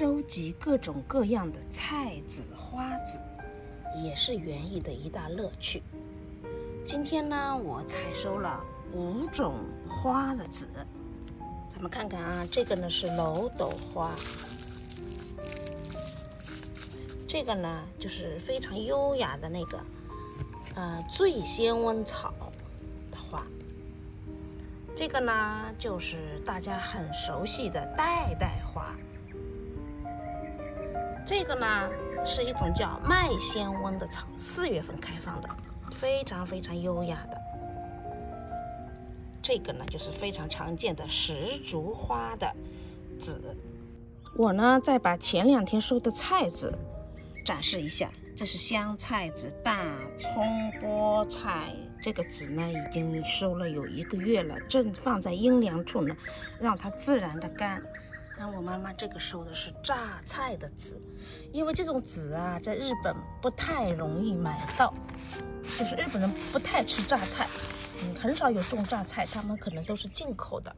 收集各种各样的菜籽、花籽，也是园艺的一大乐趣。今天呢，我采收了五种花的籽，咱们看看啊，这个呢是楼斗花，这个呢就是非常优雅的那个，呃，醉仙温草的花。这个呢，就是大家很熟悉的袋袋花。这个呢，是一种叫麦仙温的草，四月份开放的，非常非常优雅的。这个呢，就是非常常见的石竹花的籽。我呢，再把前两天收的菜籽展示一下。这是香菜籽、大葱、菠菜。这个籽呢，已经收了有一个月了，正放在阴凉处呢，让它自然的干。那我妈妈这个收的是榨菜的籽，因为这种籽啊，在日本不太容易买到，就是日本人不太吃榨菜，嗯，很少有种榨菜，他们可能都是进口的。